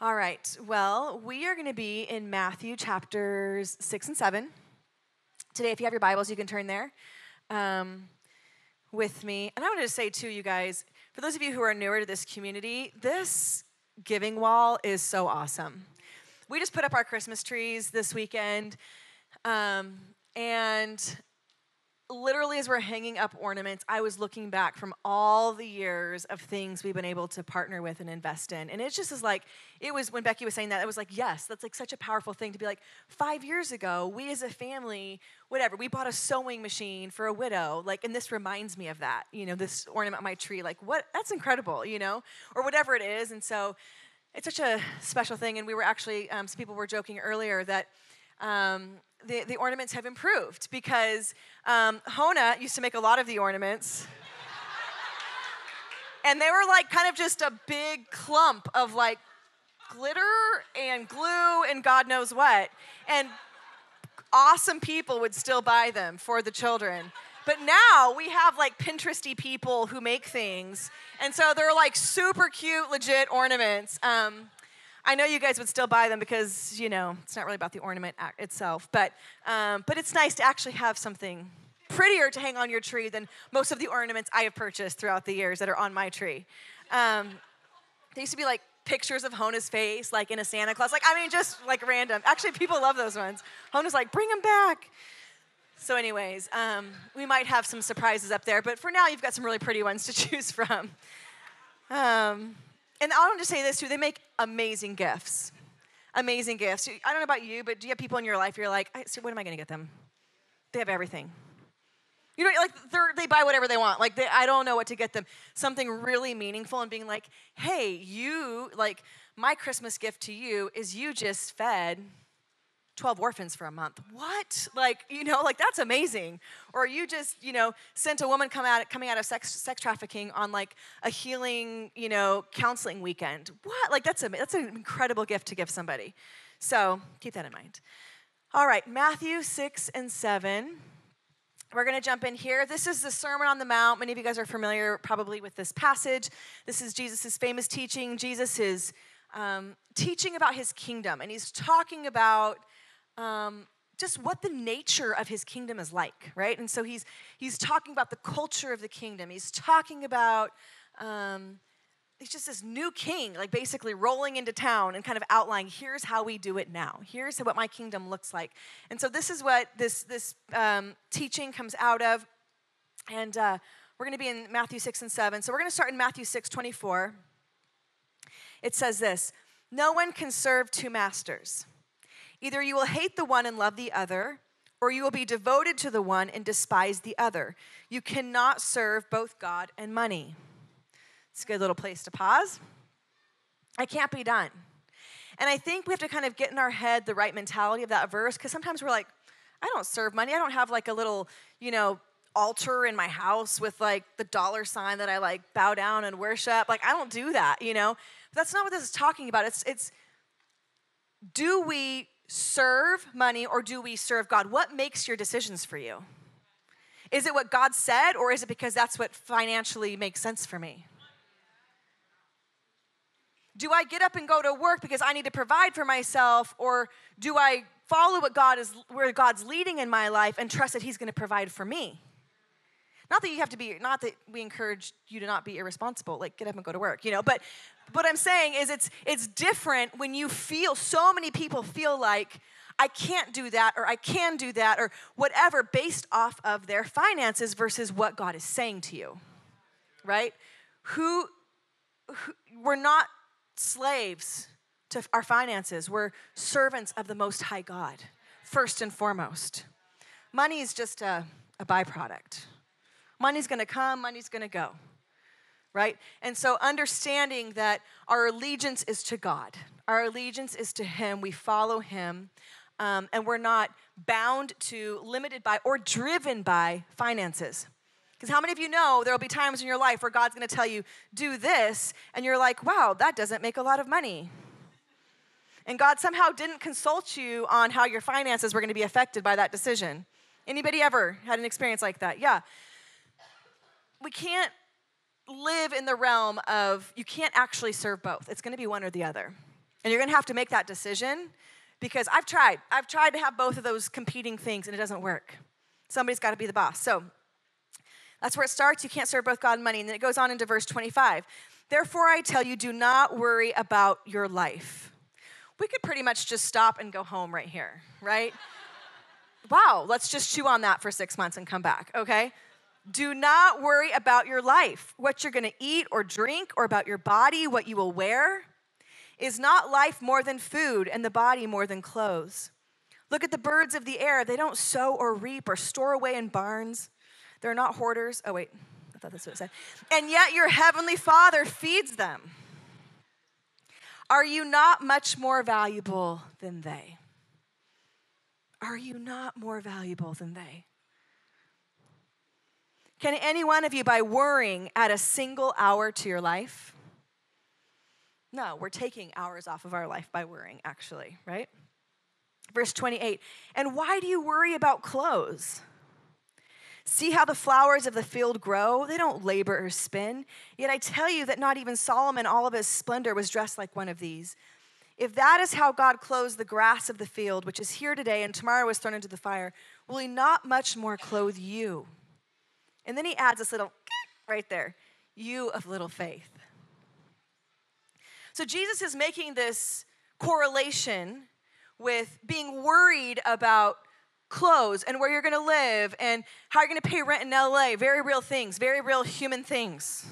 All right. Well, we are going to be in Matthew chapters 6 and 7. Today, if you have your Bibles, you can turn there um, with me. And I wanted to say, too, you guys, for those of you who are newer to this community, this giving wall is so awesome. We just put up our Christmas trees this weekend. Um, and literally as we're hanging up ornaments i was looking back from all the years of things we've been able to partner with and invest in. And it just is like it was when becky was saying that it was like yes that's like such a powerful thing to be like five years ago we as a family whatever we bought a sewing machine for a widow like and this reminds me of that you know this ornament on my tree like what that's incredible you know or whatever it is. And so it's such a special thing. And we were actually um, some people were joking earlier that um, the, the ornaments have improved because um, Jona used to make a lot of the ornaments. and they were like kind of just a big clump of like glitter and glue and God knows what. And awesome people would still buy them for the children. But now we have like Pinteresty people who make things. And so they're like super cute, legit ornaments. Um, I know you guys would still buy them because, you know, it's not really about the ornament itself, but, um, but it's nice to actually have something prettier to hang on your tree than most of the ornaments I have purchased throughout the years that are on my tree. Um, they used to be like pictures of Jona's face, like in a Santa Claus. Like, I mean, just like random. Actually, people love those ones. Jona's like, bring them back. So, anyways, um, we might have some surprises up there, but for now, you've got some really pretty ones to choose from. Um, and I want to say this too, they make amazing gifts. Amazing gifts. I don't know about you, but do you have people in your life you're like, so what am I going to get them? They have everything. You know, like they buy whatever they want. Like they, I don't know what to get them. Something really meaningful and being like, hey, you like my Christmas gift to you is you just fed 12 orphans for a month. What? Like, you know, like that's amazing. Or you just, you know, sent a woman come out, coming out of sex, sex trafficking on like a healing, you know, counseling weekend. What? Like that's a, that's an incredible gift to give somebody. So keep that in mind. All right, Matthew 6 and 7. We're going to jump in here. This is the Sermon on the Mount. Many of you guys are familiar probably with this passage. This is Jesus' famous teaching. Jesus is um, teaching about his kingdom, and he's talking about um, just what the nature of his kingdom is like, right? And so he's he's talking about the culture of the kingdom. He's talking about um, he's just this new king, like basically rolling into town and kind of outlining here's how we do it now. Here's what my kingdom looks like. And so this is what this this um, teaching comes out of, and uh, we're going to be in Matthew six and seven. So we're going to start in Matthew six twenty four. It says this: No one can serve two masters. Either you will hate the one and love the other, or you will be devoted to the one and despise the other. You cannot serve both God and money. It's a good little place to pause. I can't be done. And I think we have to kind of get in our head the right mentality of that verse because sometimes we're like, I don't serve money. I don't have like a little, you know, altar in my house with like the dollar sign that I like bow down and worship. Like I don't do that, you know. But that's not what this is talking about. It's it's do we serve money or do we serve God? What makes your decisions for you? Is it what God said or is it because that's what financially makes sense for me? Do I get up and go to work because I need to provide for myself or do I follow what God is where God's leading in my life and trust that he's going to provide for me? Not that you have to be, not that we encourage you to not be irresponsible, like get up and go to work, you know, but what I'm saying is it's it's different when you feel so many people feel like I can't do that or I can do that or whatever based off of their finances versus what God is saying to you. Right? Who, who we're not slaves to our finances. We're servants of the most high God, first and foremost. Money is just a, a byproduct. Money's gonna come, money's gonna go, right? And so understanding that our allegiance is to God, our allegiance is to Him, we follow Him, um, and we're not bound to, limited by, or driven by finances. Because how many of you know there will be times in your life where God's gonna tell you, do this, and you're like, wow, that doesn't make a lot of money. And God somehow didn't consult you on how your finances were gonna be affected by that decision. Anybody ever had an experience like that? Yeah we can't live in the realm of you can't actually serve both. It's going to be one or the other. And you're gonna have to make that decision because I've tried. I've tried to have both of those competing things and it doesn't work. Somebody's gotta be the boss. So that's where it starts. You can't serve both God and money. And then it goes on into verse 25. Therefore, I tell you, do not worry about your life. We could pretty much just stop and go home right here, right? wow, let's just chew on that for six months and come back, okay? Do not worry about your life, what you're gonna eat or drink, or about your body, what you will wear. Is not life more than food and the body more than clothes? Look at the birds of the air. They don't sow or reap or store away in barns. They're not hoarders. Oh, wait, I thought that's what it said. And yet your heavenly Father feeds them. Are you not much more valuable than they? Are you not more valuable than they? Can any one of you, by worrying, add a single hour to your life? No, we're taking hours off of our life by worrying, actually, right? Verse 28 And why do you worry about clothes? See how the flowers of the field grow? They don't labor or spin. Yet I tell you that not even Solomon, all of his splendor, was dressed like one of these. If that is how God clothes the grass of the field, which is here today and tomorrow is thrown into the fire, will he not much more clothe you? And then he adds this little right there you of little faith. So Jesus is making this correlation with being worried about clothes and where you're going to live and how you're going to pay rent in LA. Very real things, very real human things.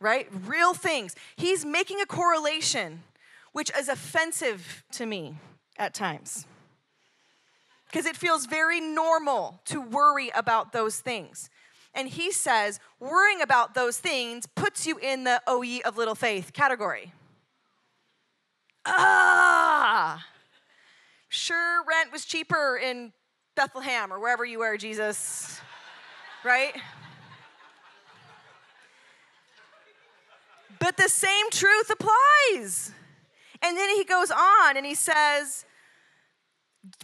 Right? Real things. He's making a correlation which is offensive to me at times. Because it feels very normal to worry about those things. And he says, worrying about those things puts you in the OE of little faith category. Ah! Sure, rent was cheaper in Bethlehem or wherever you were, Jesus, right? But the same truth applies. And then he goes on and he says,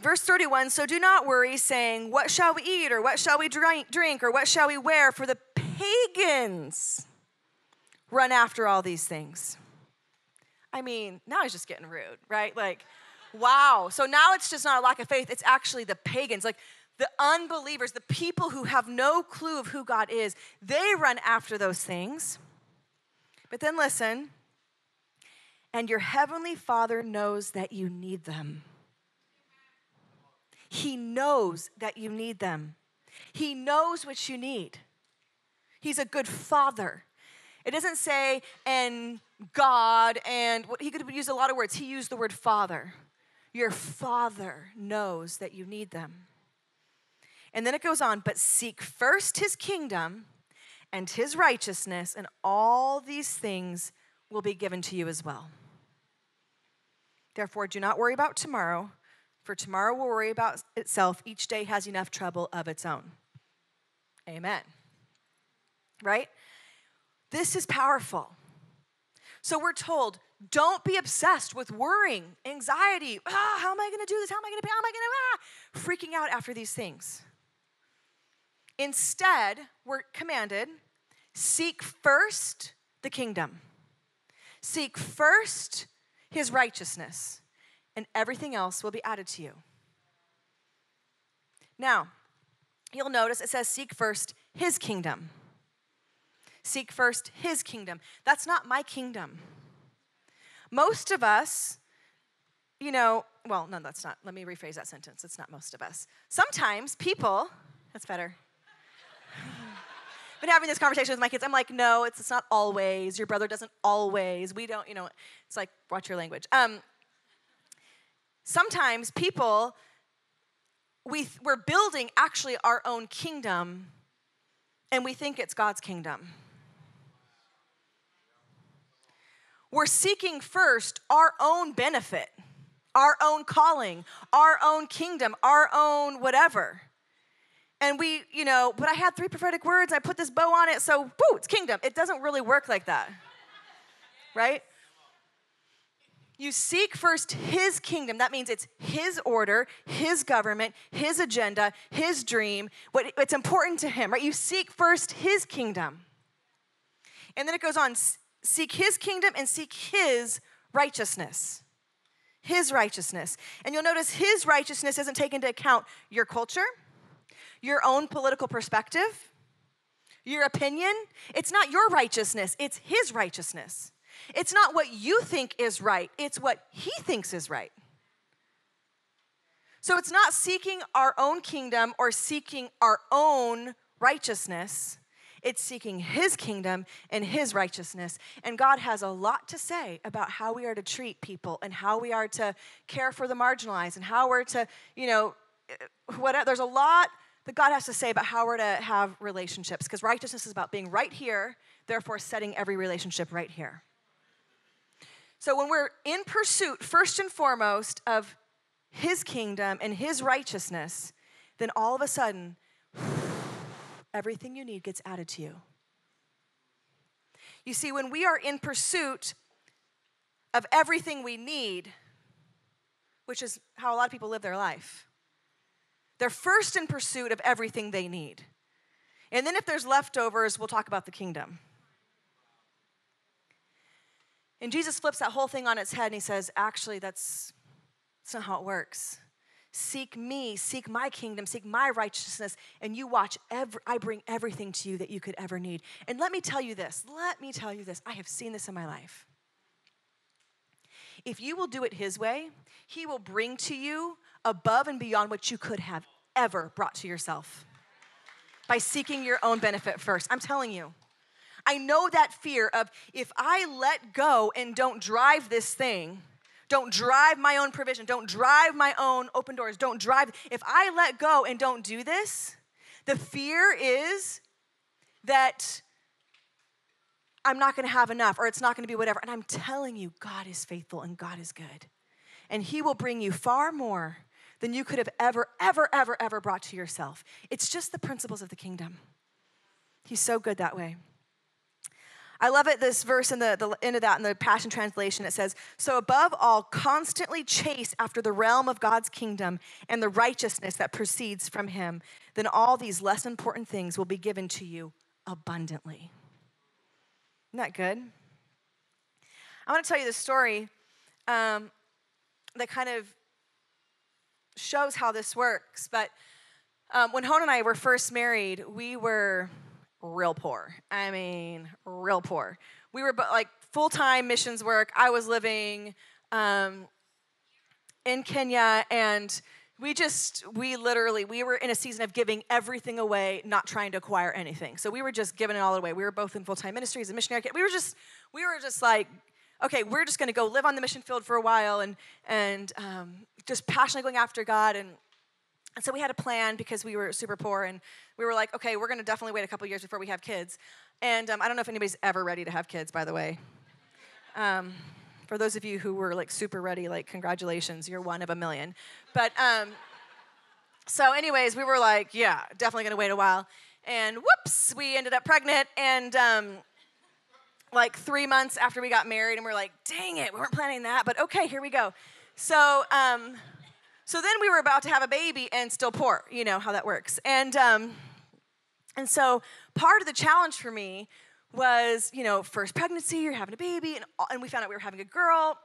verse 31 So do not worry, saying, What shall we eat, or what shall we drink, or what shall we wear? For the pagans run after all these things. I mean, now he's just getting rude, right? Like, Wow. So now it's just not a lack of faith, it's actually the pagans. Like the unbelievers, the people who have no clue of who God is, they run after those things. But then listen, and your heavenly Father knows that you need them. He knows that you need them. He knows what you need. He's a good father. It doesn't say, and God, and he could use a lot of words. He used the word father. Your Father knows that you need them. And then it goes on, but seek first his kingdom and his righteousness, and all these things will be given to you as well. Therefore, do not worry about tomorrow, for tomorrow will worry about itself. Each day has enough trouble of its own. Amen. Right? This is powerful. So we're told don't be obsessed with worrying, anxiety. Ah, how am I going to do this? How am I going to pay? How am I going to ah? freaking out after these things? Instead, we're commanded seek first the kingdom. Seek first his righteousness, and everything else will be added to you. Now, you'll notice it says seek first his kingdom. Seek first his kingdom. That's not my kingdom. Most of us, you know, well, no, that's not. Let me rephrase that sentence. It's not most of us. Sometimes people, that's better. been having this conversation with my kids. I'm like, no, it's, it's not always. Your brother doesn't always. We don't, you know, it's like, watch your language. Um, sometimes people, we, we're building actually our own kingdom and we think it's God's kingdom. we're seeking first our own benefit, our own calling, our own kingdom, our own whatever. And we, you know, but I had three prophetic words, I put this bow on it, so boo, it's kingdom. It doesn't really work like that, right? You seek first his kingdom. That means it's his order, his government, his agenda, his dream, what, what's important to him, right? You seek first his kingdom. And then it goes on Seek his kingdom and seek his righteousness. His righteousness. And you'll notice his righteousness doesn't take into account your culture, your own political perspective, your opinion. It's not your righteousness, it's his righteousness. It's not what you think is right, it's what he thinks is right. So it's not seeking our own kingdom or seeking our own righteousness. It's seeking his kingdom and his righteousness. And God has a lot to say about how we are to treat people and how we are to care for the marginalized and how we're to, you know, eh, whatever. There's a lot that God has to say about how we're to have relationships because righteousness is about being right here, therefore setting every relationship right here. So when we're in pursuit, first and foremost, of his kingdom and his righteousness, then all of a sudden, everything you need gets added to you. You see, when we are in pursuit of everything we need, which is how a lot of people live their life, they're first in pursuit of everything they need. And then if there's leftovers, we'll talk about the kingdom. And Jesus flips that whole thing on its head and he says, actually, that's that's not how it works. Seek me, seek my kingdom, seek my righteousness, and you watch every, I bring everything to you that you could ever need. And let me tell you this, let me tell you this. I have seen this in my life. If you will do it his way, he will bring to you above and beyond what you could have ever brought to yourself by seeking your own benefit first. I'm telling you. I know that fear of if I let go and don't drive this thing, don't drive my own provision. Don't drive my own open doors. Don't drive. If I let go and don't do this, the fear is that I'm not going to have enough or it's not going to be whatever. And I'm telling you, God is faithful and God is good. And He will bring you far more than you could have ever, ever, ever, ever brought to yourself. It's just the principles of the kingdom. He's so good that way. I love it, this verse in the, the end of that in the Passion Translation. It says, So above all, constantly chase after the realm of God's kingdom and the righteousness that proceeds from him. Then all these less important things will be given to you abundantly. Isn't that good? I want to tell you this story um, that kind of shows how this works. But um, when Jona and I were first married, we were real poor. I mean, real poor. We were like full time missions work. I was living um, in Kenya and we just we literally we were in a season of giving everything away not trying to acquire anything so we were just giving it all away we were both in full-time ministries and missionary we were just we were just like okay we're just going to go live on the mission field for a while and and um, just passionately going after god and and so we had a plan because we were super poor, and we were like, okay, we're to definitely wait a couple years before we have kids. And um, I don't know if anybody's ever ready to have kids, by the way. Um, for those of you who were like super ready, like congratulations, you're one of a million. But um, so, anyways, we were like, yeah, definitely to wait a while. And whoops, we ended up pregnant, and um, like three months after we got married, and we are like, dang it, we weren't planning that, but okay, here we go. So. So then we were about to have a baby and still poor. You know how that works. And um, and so part of the challenge for me was, you know, first pregnancy, you're having a baby, and, and we found out we were having a girl.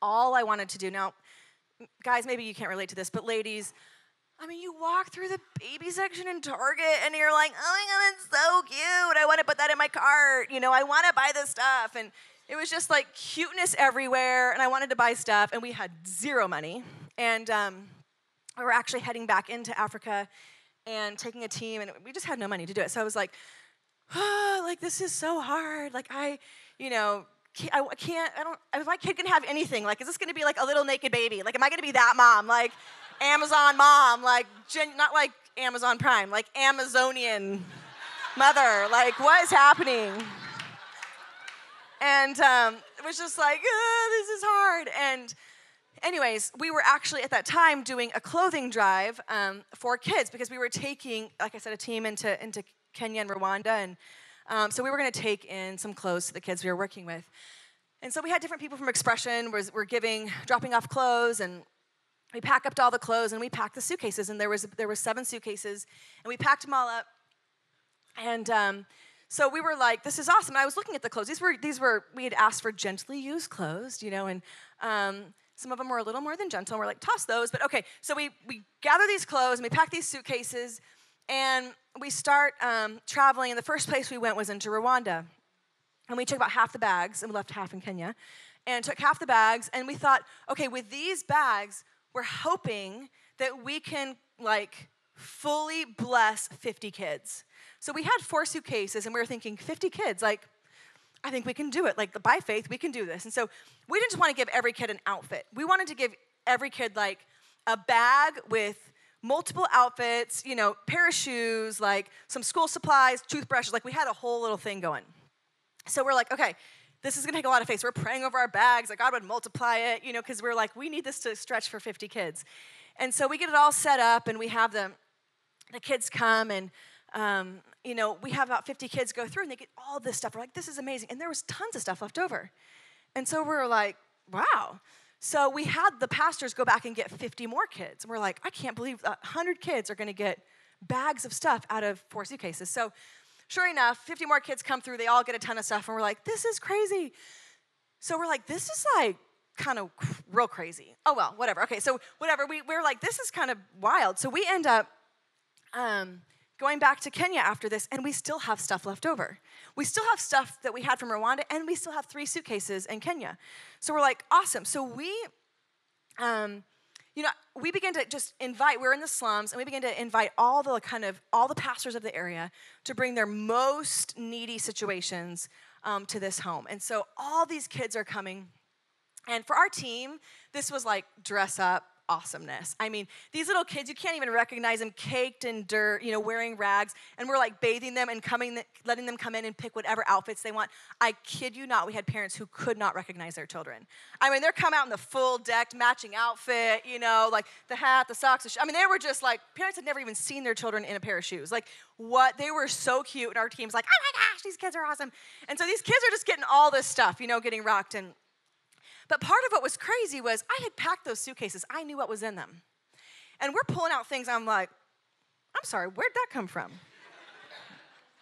All I wanted to do now, guys, maybe you can't relate to this, but ladies, I mean, you walk through the baby section in Target and you're like, oh my God, it's so cute. I want to put that in my cart. You know, I want to buy this stuff. And it was just like cuteness everywhere. And I wanted to buy stuff, and we had zero money. And um, we were actually heading back into Africa and taking a team, and we just had no money to do it. So I was like, oh, like this is so hard. Like I, you know, can't, I can't, I don't, if my kid can have anything, like, is this gonna be like a little naked baby? Like, am I gonna be that mom? Like, Amazon mom, like, gen, not like Amazon Prime, like Amazonian mother. Like, what is happening? And um, it was just like, oh, this is hard. And anyways, we were actually at that time doing a clothing drive um, for kids because we were taking, like I said, a team into, into Kenya and Rwanda. And um, so we were going to take in some clothes to the kids we were working with. And so we had different people from Expression was were giving, dropping off clothes, and we packed up all the clothes and we packed the suitcases. And there was there were seven suitcases, and we packed them all up. And um, so we were like, this is awesome. And I was looking at the clothes. These were these were we had asked for gently used clothes, you know, and um, some of them were a little more than gentle. And we're like, toss those. But okay, so we we gather these clothes and we pack these suitcases, and we start um, traveling. And the first place we went was into Rwanda, and we took about half the bags, and we left half in Kenya, and took half the bags. And we thought, okay, with these bags, we're hoping that we can like fully bless 50 kids. So we had four suitcases and we were thinking 50 kids, like I think we can do it. Like by faith, we can do this. And so we didn't just want to give every kid an outfit. We wanted to give every kid like a bag with multiple outfits, you know, pair of shoes, like some school supplies, toothbrushes. Like we had a whole little thing going. So we're like, okay, this is gonna take a lot of faith. So we're praying over our bags, like God would multiply it, you know, because we're like, we need this to stretch for 50 kids. And so we get it all set up and we have the, the kids come and um, you know, we have about 50 kids go through and they get all this stuff. We're like, this is amazing. And there was tons of stuff left over. And so we're like, wow. So we had the pastors go back and get 50 more kids. And we're like, I can't believe 100 kids are going to get bags of stuff out of four suitcases. So sure enough, 50 more kids come through. They all get a ton of stuff. And we're like, this is crazy. So we're like, this is like kind of real crazy. Oh, well, whatever. Okay, so whatever. We, we're like, this is kind of wild. So we end up, um, going back to Kenya after this, and we still have stuff left over. We still have stuff that we had from Rwanda, and we still have three suitcases in Kenya. So we're like, awesome. So we, um, you know, we began to just invite. We're in the slums, and we began to invite all the kind of all the pastors of the area to bring their most needy situations um, to this home. And so all these kids are coming. And for our team, this was like dress up, awesomeness. I mean, these little kids, you can't even recognize them caked in dirt, you know, wearing rags, and we're like bathing them and coming, letting them come in and pick whatever outfits they want. I kid you not, we had parents who could not recognize their children. I mean, they're come out in the full decked matching outfit, you know, like the hat, the socks. The sh- I mean, they were just like, parents had never even seen their children in a pair of shoes. Like, what? They were so cute, and our team's like, oh my gosh, these kids are awesome. And so these kids are just getting all this stuff, you know, getting rocked and but part of what was crazy was I had packed those suitcases. I knew what was in them. And we're pulling out things. I'm like, I'm sorry, where'd that come from?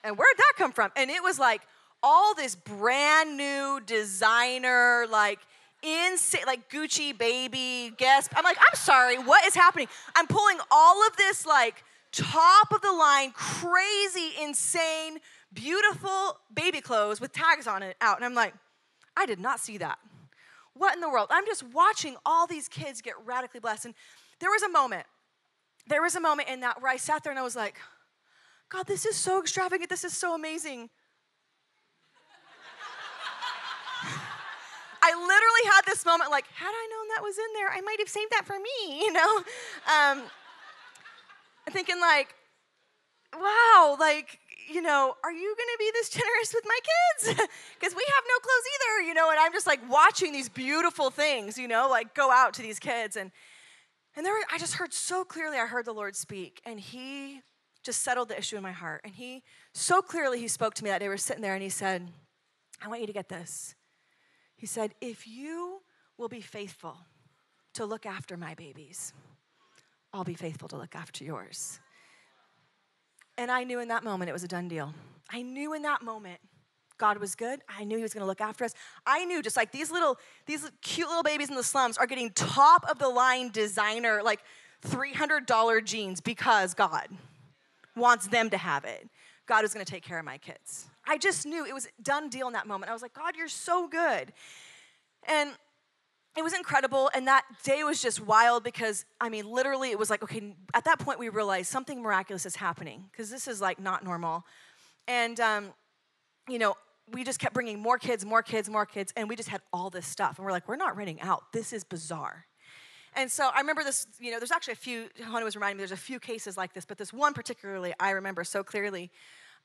and where'd that come from? And it was like all this brand new designer, like insane, like Gucci baby, Guess. I'm like, I'm sorry, what is happening? I'm pulling all of this like top of the line, crazy, insane, beautiful baby clothes with tags on it out. And I'm like, I did not see that what in the world? I'm just watching all these kids get radically blessed. And there was a moment, there was a moment in that where I sat there and I was like, God, this is so extravagant. This is so amazing. I literally had this moment like, had I known that was in there, I might have saved that for me, you know? Um, thinking like, wow, like, you know, are you going to be this generous with my kids? Because we have no clothes either, you know, and I'm just like watching these beautiful things, you know, like go out to these kids. And, and there, I just heard so clearly, I heard the Lord speak, and He just settled the issue in my heart. And He, so clearly, He spoke to me that day. We were sitting there, and He said, I want you to get this. He said, if you will be faithful to look after my babies, I'll be faithful to look after yours. And I knew in that moment it was a done deal. I knew in that moment God was good. I knew He was going to look after us. I knew just like these little, these cute little babies in the slums are getting top of the line designer, like $300 jeans because God wants them to have it. God was going to take care of my kids. I just knew it was a done deal in that moment. I was like, God, you're so good. And it was incredible and that day was just wild because i mean literally it was like okay at that point we realized something miraculous is happening because this is like not normal. And um, you know we just kept bringing more kids more kids more kids and we just had all this stuff and we're like we're not running out. This is bizarre. And so i remember this you know there's actually a few honey was reminding me there's a few cases like this but this one particularly i remember so clearly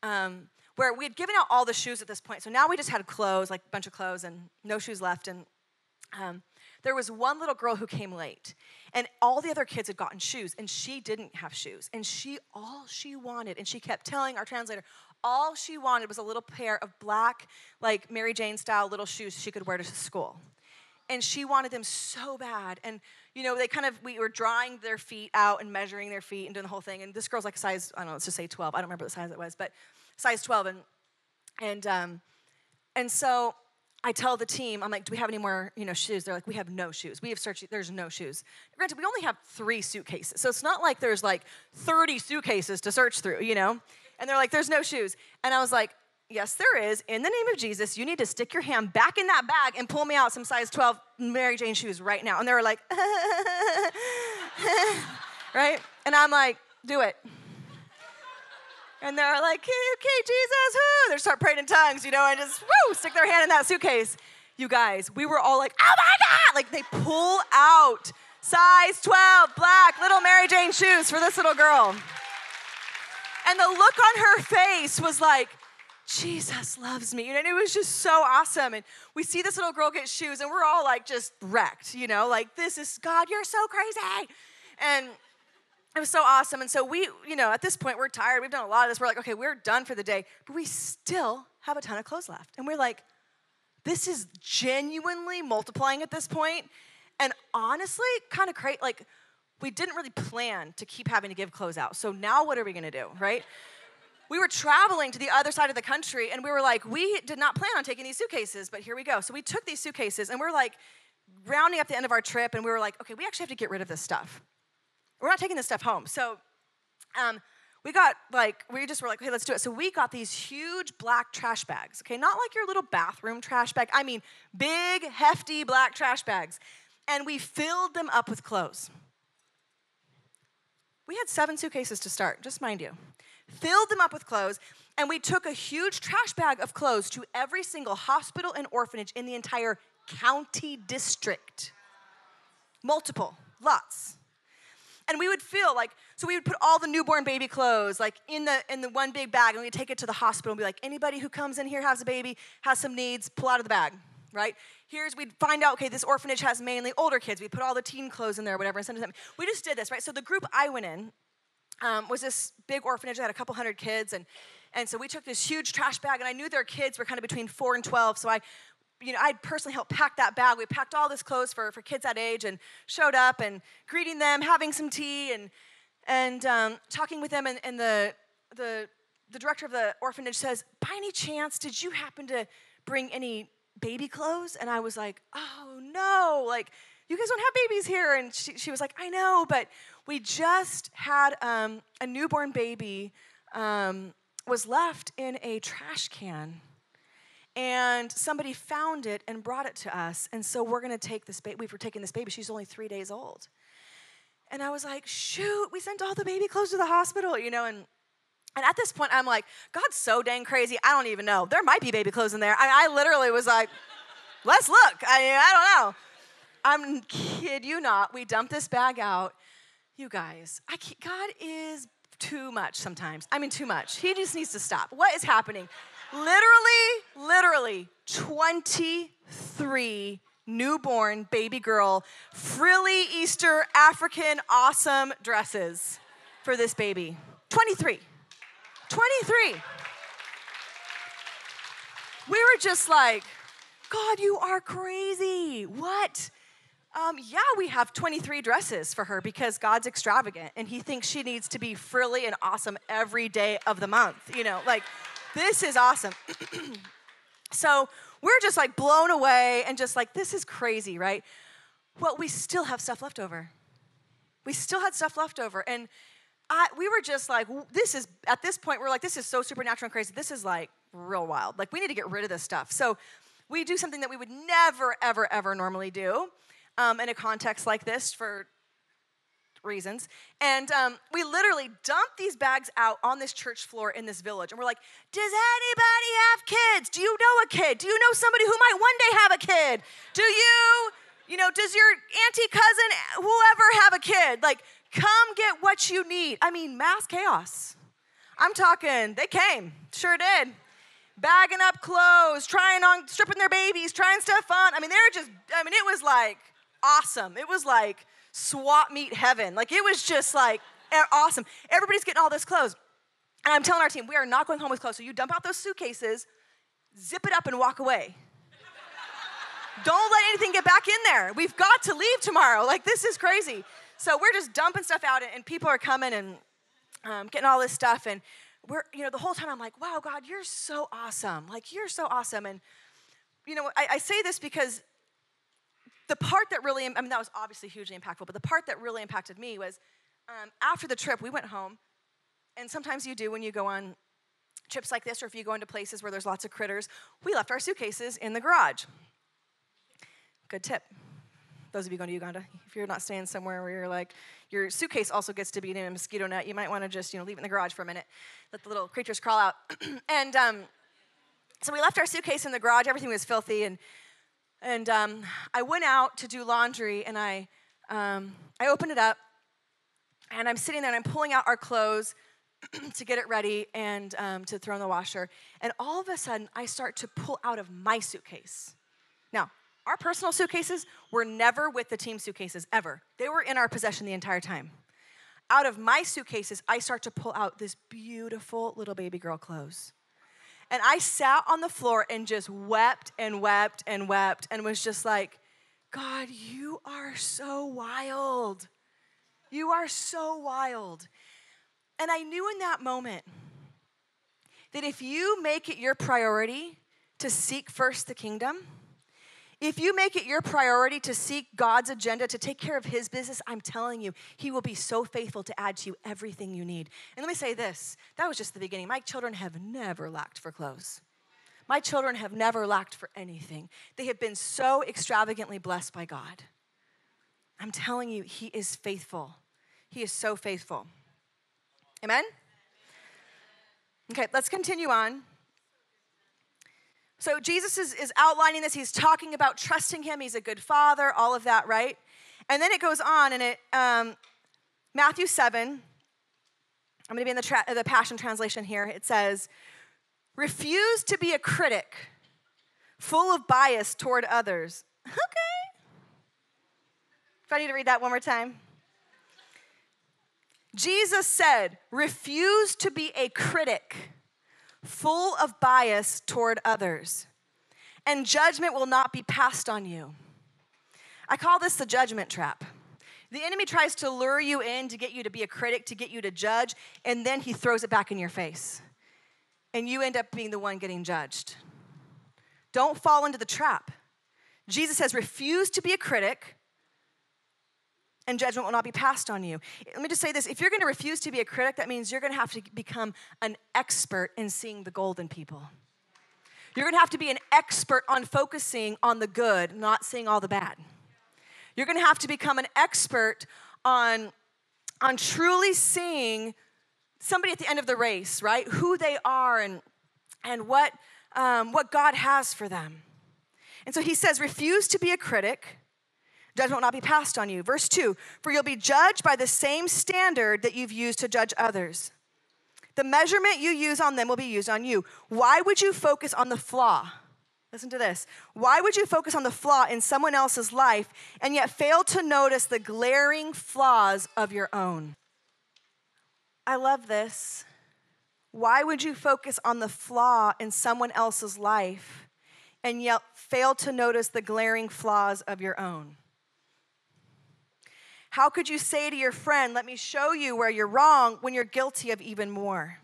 um, where we had given out all the shoes at this point. So now we just had clothes like a bunch of clothes and no shoes left and um, there was one little girl who came late, and all the other kids had gotten shoes, and she didn't have shoes. And she, all she wanted, and she kept telling our translator, all she wanted was a little pair of black, like Mary Jane style little shoes she could wear to school. And she wanted them so bad. And, you know, they kind of, we were drawing their feet out and measuring their feet and doing the whole thing. And this girl's like size, I don't know, let's just say 12. I don't remember the size it was, but size 12. And And um, and so I tell the team, I'm like, do we have any more, you know, shoes? They're like, we have no shoes. We have searched, there's no shoes. Granted, we only have three suitcases. So it's not like there's like 30 suitcases to search through, you know? And they're like, there's no shoes. And I was like, yes, there is. In the name of Jesus, you need to stick your hand back in that bag and pull me out some size 12 Mary Jane shoes right now. And they were like, right? And I'm like, do it. And they're like, okay, Jesus, whoo. They start praying in tongues, you know, and just woo, stick their hand in that suitcase. You guys, we were all like, oh my God! Like they pull out size 12 black little Mary Jane shoes for this little girl. And the look on her face was like, Jesus loves me. And it was just so awesome. And we see this little girl get shoes, and we're all like just wrecked, you know, like, this is God, you're so crazy. And it was so awesome. And so we, you know, at this point, we're tired. We've done a lot of this. We're like, okay, we're done for the day. But we still have a ton of clothes left. And we're like, this is genuinely multiplying at this point. And honestly, kind of crazy. Like, we didn't really plan to keep having to give clothes out. So now what are we gonna do, right? we were traveling to the other side of the country and we were like, we did not plan on taking these suitcases, but here we go. So we took these suitcases and we're like rounding up the end of our trip and we were like, okay, we actually have to get rid of this stuff. We're not taking this stuff home. So um, we got like, we just were like, okay, let's do it. So we got these huge black trash bags, okay? Not like your little bathroom trash bag. I mean, big, hefty black trash bags. And we filled them up with clothes. We had seven suitcases to start, just mind you. Filled them up with clothes, and we took a huge trash bag of clothes to every single hospital and orphanage in the entire county district. Multiple, lots and we would feel like so we would put all the newborn baby clothes like in the in the one big bag and we'd take it to the hospital and be like anybody who comes in here has a baby has some needs pull out of the bag right? Here's we'd find out okay this orphanage has mainly older kids. We put all the teen clothes in there whatever and send them. We just did this right? So the group i went in um, was this big orphanage that had a couple hundred kids and and so we took this huge trash bag and i knew their kids were kind of between four and 12 so i you know, I'd personally helped pack that bag. We packed all this clothes for, for kids that age and showed up and greeting them, having some tea and, and um, talking with them. And, and the, the, the director of the orphanage says, By any chance, did you happen to bring any baby clothes? And I was like, Oh no, like, you guys don't have babies here. And she, she was like, I know, but we just had um, a newborn baby um, was left in a trash can and somebody found it and brought it to us. And so we're going to take this baby. We were taking this baby. She's only three days old. And I was like, shoot, we sent all the baby clothes to the hospital, you know, and and at this point, I'm like, God's so dang crazy. I don't even know. There might be baby clothes in there. I, I literally was like, let's look. I, I don't know. I'm kid you not. We dumped this bag out. You guys, I God is too much sometimes. I mean, too much. He just needs to stop. What is happening? Literally, literally 23 newborn baby girl frilly Easter African awesome dresses for this baby. 23. 23. We were just like, God, you are crazy. What? Um, yeah, we have 23 dresses for her because God's extravagant and he thinks she needs to be frilly and awesome every day of the month. You know, like this is awesome. so we're just like blown away and just like, this is crazy, right? Well, we still have stuff left over. We still had stuff left over. And I, we were just like, this is, at this point, we're like, this is so supernatural and crazy. This is like real wild. Like, we need to get rid of this stuff. So we do something that we would never, ever, ever normally do um, in a context like this for reasons. And um, we literally dumped these bags out on this church floor in this village. And we're like, Does anybody have kids? Do you know a kid? Do you know somebody who might one day have a kid? Do you, you know, does your auntie, cousin, whoever have a kid? Like, come get what you need. I mean, mass chaos. I'm talking, they came, sure did. Bagging up clothes, trying on, stripping their babies, trying stuff on. I mean, they were just, I mean, it was like awesome. It was like, swap meet heaven. Like it was just like awesome. Everybody's getting all this clothes. And I'm telling our team, we are not going home with clothes. So you dump out those suitcases, zip it up, and walk away. Don't let anything get back in there. We've got to leave tomorrow. Like, this is crazy. So we're just dumping stuff out, and people are coming and um, getting all this stuff. And we're, you know, the whole time I'm like, wow, God, you're so awesome. Like, you're so awesome. And, you know, I, I say this because the part that really, I mean, that was obviously hugely impactful, but the part that really impacted me was um, after the trip, we went home. And sometimes you do when you go on trips like this, or if you go into places where there's lots of critters, we left our suitcases in the garage. Good tip. Those of you going to Uganda, if you're not staying somewhere where you're like, your suitcase also gets to be in a mosquito net, you might want to just, you know, leave it in the garage for a minute, let the little creatures crawl out. and um, so we left our suitcase in the garage. Everything was filthy, and and um, I went out to do laundry, and I um, I opened it up, and I'm sitting there, and I'm pulling out our clothes to get it ready and um, to throw in the washer, and all of a sudden I start to pull out of my suitcase. Now, our personal suitcases were never with the team suitcases, ever. They were in our possession the entire time. Out of my suitcases, I start to pull out this beautiful little baby girl clothes. And I sat on the floor and just wept and wept and wept and was just like, God, you are so wild. You are so wild. And I knew in that moment that if you make it your priority to seek first the kingdom, if you make it your priority to seek God's agenda, to take care of His business, I'm telling you, He will be so faithful to add to you everything you need. And let me say this that was just the beginning. My children have never lacked for clothes. My children have never lacked for anything. They have been so extravagantly blessed by God. I'm telling you, He is faithful. He is so faithful. Amen? Okay, let's continue on. So Jesus is, is outlining this. He's talking about trusting him. He's a good father, all of that, right? And then it goes on, and it um, Matthew 7, I'm going to be in the, tra- the Passion Translation here. It says, Refuse to be a critic, full of bias toward others. Okay. If I need to read that one more time. Jesus said, Refuse to be a critic full of bias toward others, and judgment will not be passed on you. I call this the judgment trap. The enemy tries to lure you in to get you to be a critic, to get you to judge, and then he throws it back in your face. And you end up being the one getting judged. Don't fall into the trap. Jesus says, refuse to be a critic, and judgment will not be passed on you. Let me just say this if you're going to refuse to be a critic, that means you're going to have to become an expert in seeing the golden people. You're going to have to be an expert on focusing on the good, not seeing all the bad. You're going to have to become an expert on, on truly seeing somebody at the end of the race, right? Who they are and, and what, um, what God has for them. And so he says, refuse to be a critic Judgment will not be passed on you. Verse 2 For you'll be judged by the same standard that you've used to judge others. The measurement you use on them will be used on you. Why would you focus on the flaw? Listen to this. Why would you focus on the flaw in someone else's life and yet fail to notice the glaring flaws of your own? I love this. Why would you focus on the flaw in someone else's life and yet fail to notice the glaring flaws of your own? How could you say to your friend, Let me show you where you're wrong, when you're guilty of even more?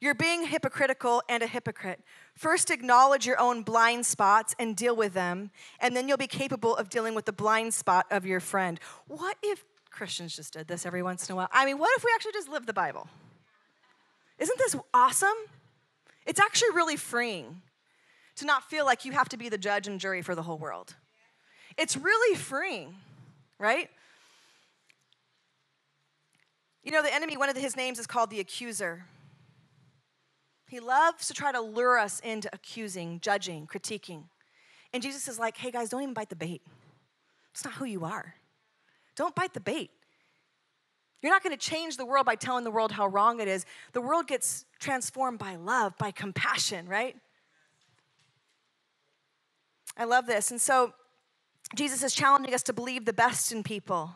You're being hypocritical and a hypocrite. First, acknowledge your own blind spots and deal with them, and then you'll be capable of dealing with the blind spot of your friend. What if Christians just did this every once in a while? I mean, what if we actually just lived the Bible? Isn't this awesome? It's actually really freeing to not feel like you have to be the judge and jury for the whole world. It's really freeing, right? You know, the enemy, one of his names is called the accuser. He loves to try to lure us into accusing, judging, critiquing. And Jesus is like, hey guys, don't even bite the bait. It's not who you are. Don't bite the bait. You're not going to change the world by telling the world how wrong it is. The world gets transformed by love, by compassion, right? I love this. And so Jesus is challenging us to believe the best in people.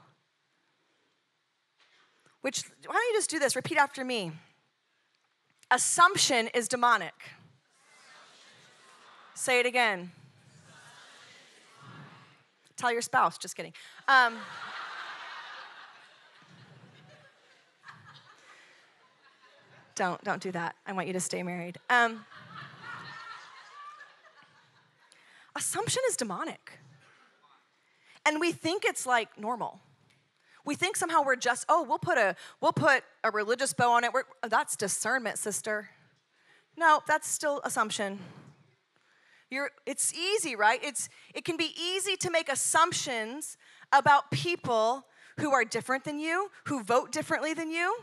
Which, why don't you just do this? Repeat after me. Assumption is demonic. Say it again. Tell your spouse, just kidding. Um, don't, don't do that. I want you to stay married. Um, assumption is demonic. And we think it's like normal. We think somehow we're just, oh, we'll put a we'll put a religious bow on it. We're, oh, that's discernment, sister. No, that's still assumption. You're, it's easy, right? It's, it can be easy to make assumptions about people who are different than you, who vote differently than you.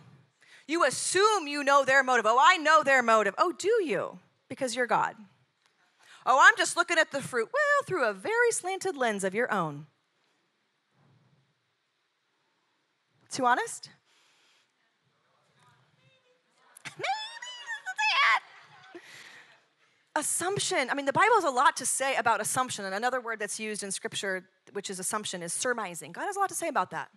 You assume you know their motive. Oh, I know their motive. Oh, do you? Because you're God. Oh, I'm just looking at the fruit. Well, through a very slanted lens of your own. Too honest? Assumption. I mean, the Bible has a lot to say about assumption. And another word that's used in scripture, which is assumption, is surmising. God has a lot to say about that.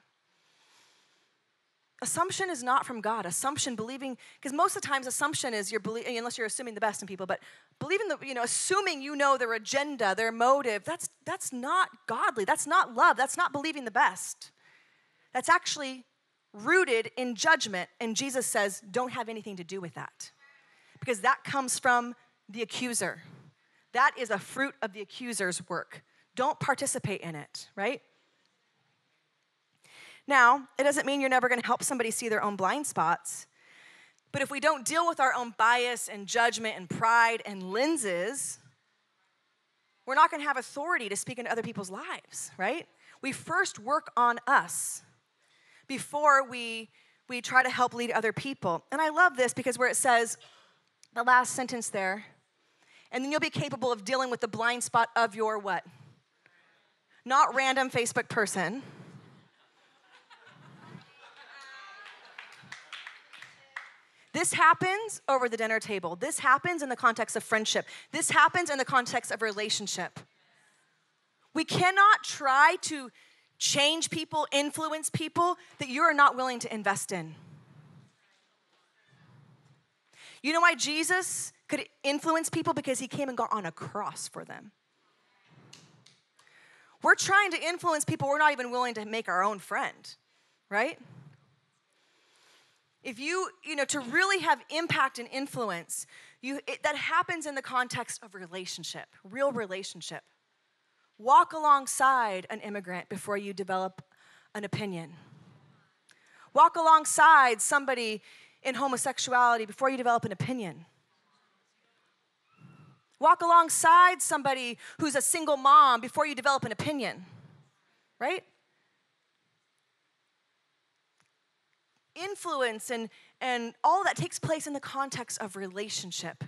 Assumption is not from God. Assumption, believing, because most of the times assumption is you're believing, unless you're assuming the best in people, but believing the, you know, assuming you know their agenda, their motive, that's that's not godly. That's not love. That's not believing the best. That's actually rooted in judgment. And Jesus says, don't have anything to do with that. Because that comes from the accuser. That is a fruit of the accuser's work. Don't participate in it, right? Now, it doesn't mean you're never going to help somebody see their own blind spots. But if we don't deal with our own bias and judgment and pride and lenses, we're not going to have authority to speak into other people's lives, right? We first work on us before we we try to help lead other people. And I love this because where it says the last sentence there, and then you'll be capable of dealing with the blind spot of your what? Not random Facebook person. This happens over the dinner table. This happens in the context of friendship. This happens in the context of relationship. We cannot try to change people, influence people that you are not willing to invest in. You know why Jesus could influence people because he came and got on a cross for them. We're trying to influence people we're not even willing to make our own friend, right? If you, you know, to really have impact and influence, you, it, that happens in the context of relationship, real relationship. Walk alongside an immigrant before you develop an opinion. Walk alongside somebody in homosexuality before you develop an opinion. Walk alongside somebody who's a single mom before you develop an opinion, right? Influence and, and all that takes place in the context of relationship,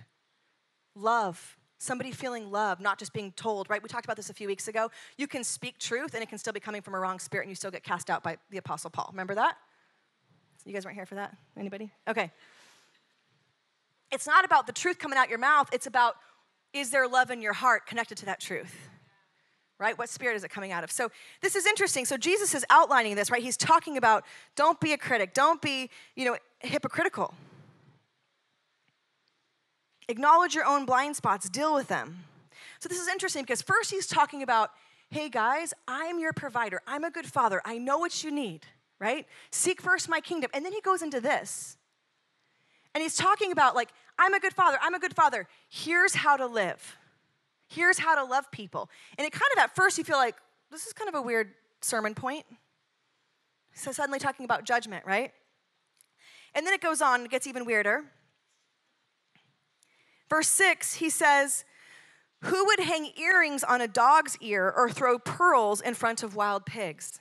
love, somebody feeling love, not just being told, right? We talked about this a few weeks ago. You can speak truth and it can still be coming from a wrong spirit and you still get cast out by the Apostle Paul. Remember that? You guys weren't here for that? Anybody? Okay. It's not about the truth coming out your mouth, it's about is there love in your heart connected to that truth? Right? What spirit is it coming out of? So this is interesting. So Jesus is outlining this, right? He's talking about don't be a critic, don't be, you know, hypocritical. Acknowledge your own blind spots, deal with them. So this is interesting because first he's talking about, hey guys, I'm your provider. I'm a good father. I know what you need, right? Seek first my kingdom. And then he goes into this. And he's talking about, like, I'm a good father, I'm a good father. Here's how to live. Here's how to love people. And it kind of at first you feel like, this is kind of a weird sermon point. So suddenly talking about judgment, right? And then it goes on, it gets even weirder. Verse 6, he says, Who would hang earrings on a dog's ear or throw pearls in front of wild pigs?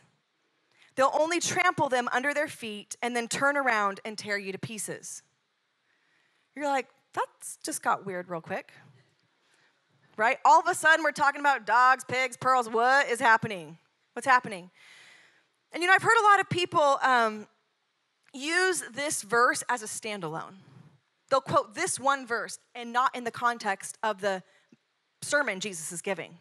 They'll only trample them under their feet and then turn around and tear you to pieces. You're like, that's just got weird real quick. Right? All of a sudden, we're talking about dogs, pigs, pearls. What is happening? What's happening? And you know, I've heard a lot of people um, use this verse as a standalone. They'll quote this one verse and not in the context of the sermon Jesus is giving.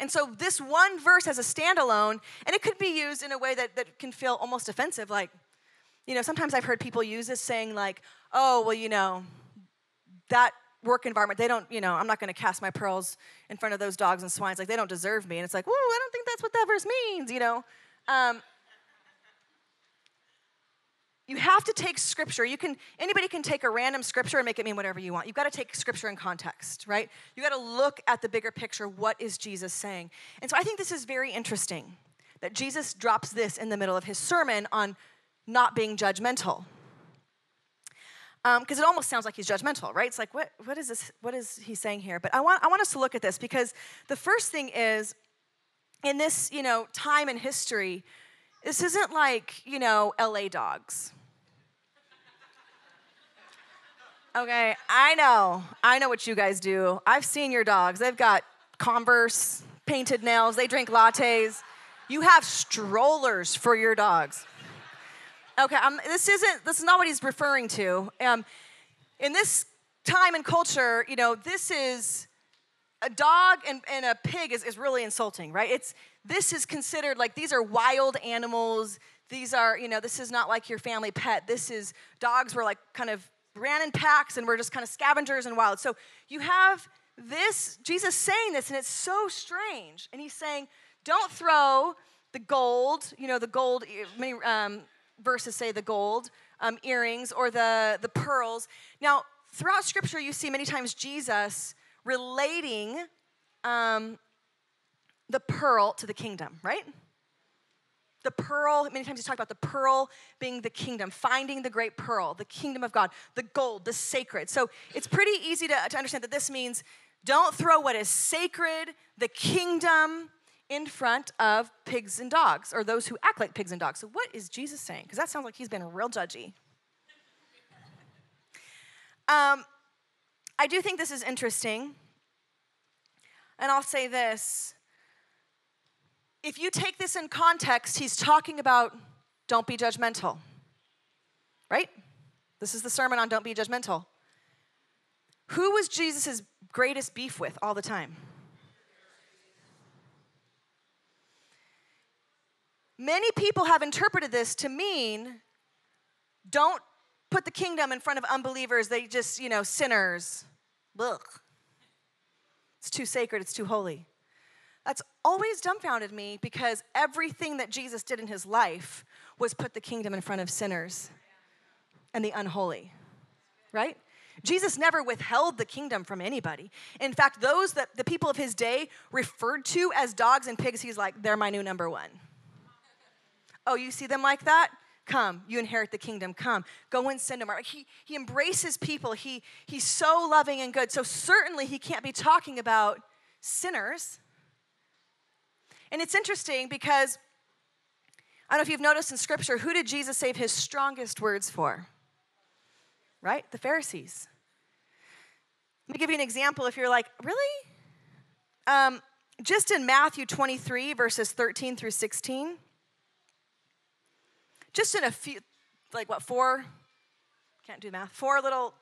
And so, this one verse as a standalone, and it could be used in a way that, that can feel almost offensive, like, you know, sometimes I've heard people use this saying, like, oh, well, you know, that work environment, they don't, you know, I'm not going to cast my pearls in front of those dogs and swines. Like, they don't deserve me. And it's like, whoa, I don't think that's what that verse means, you know. Um, you have to take scripture. You can anybody can take a random scripture and make it mean whatever you want. You've got to take scripture in context, right? You got to look at the bigger picture. What is Jesus saying? And so I think this is very interesting that Jesus drops this in the middle of his sermon on not being judgmental. Because um, it almost sounds like he's judgmental, right? It's like, what, what is this? What is he saying here? But I want, I want us to look at this because the first thing is, in this, you know, time in history, this isn't like, you know, LA dogs. Okay, I know. I know what you guys do. I've seen your dogs. They've got Converse, painted nails, they drink lattes. You have strollers for your dogs. Okay, um, this isn't, this is not what he's referring to. Um, in this time and culture, you know, this is a dog and, and a pig is, is really insulting, right? It's this is considered like these are wild animals. These are, you know, this is not like your family pet. This is dogs were like kind of ran in packs and were just kind of scavengers and wild. So you have this, Jesus saying this, and it's so strange. And he's saying, don't throw the gold, you know, the gold, many um, verses say the gold um, earrings or the, the pearls. Now, throughout scripture, you see many times Jesus relating um, the pearl to the kingdom, right? The pearl, many times he's talked about the pearl being the kingdom, finding the great pearl, the kingdom of God, the gold, the sacred. So it's pretty easy to, to understand that this means don't throw what is sacred, the kingdom, in front of pigs and dogs, or those who act like pigs and dogs. So, what is Jesus saying? Because that sounds like he's been real judgy. Um, I do think this is interesting. And I'll say this if you take this in context, he's talking about don't be judgmental, right? This is the sermon on don't be judgmental. Who was Jesus' greatest beef with all the time? Many people have interpreted this to mean don't put the kingdom in front of unbelievers, they just, you know, sinners. Ugh. It's too sacred, it's too holy. That's always dumbfounded me because everything that Jesus did in his life was put the kingdom in front of sinners and the unholy, right? Jesus never withheld the kingdom from anybody. In fact, those that the people of his day referred to as dogs and pigs, he's like, they're my new number one. Oh, you see them like that? Come, you inherit the kingdom. Come, go and send them. He, he embraces people. He, he's so loving and good. So certainly he can't be talking about sinners and it's interesting because I don't know if you've noticed in scripture, who did Jesus save his strongest words for? Right? The Pharisees. Let me give you an example if you're like, really? Um, just in Matthew 23, verses 13 through 16, just in a few, like what, four, can't do math, four little,